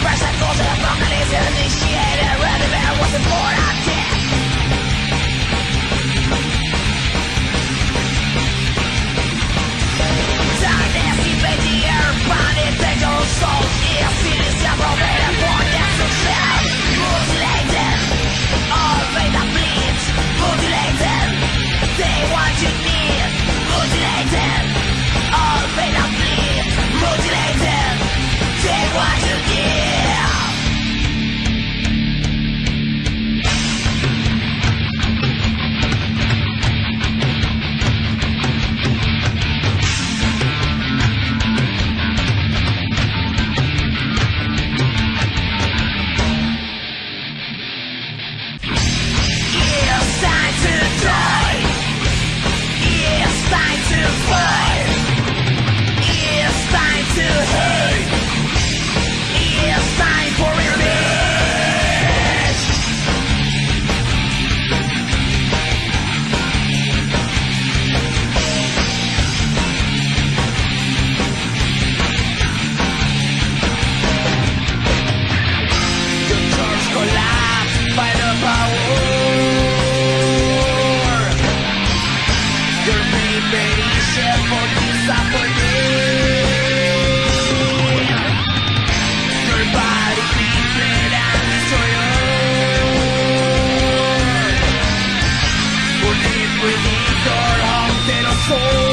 Press that to the soul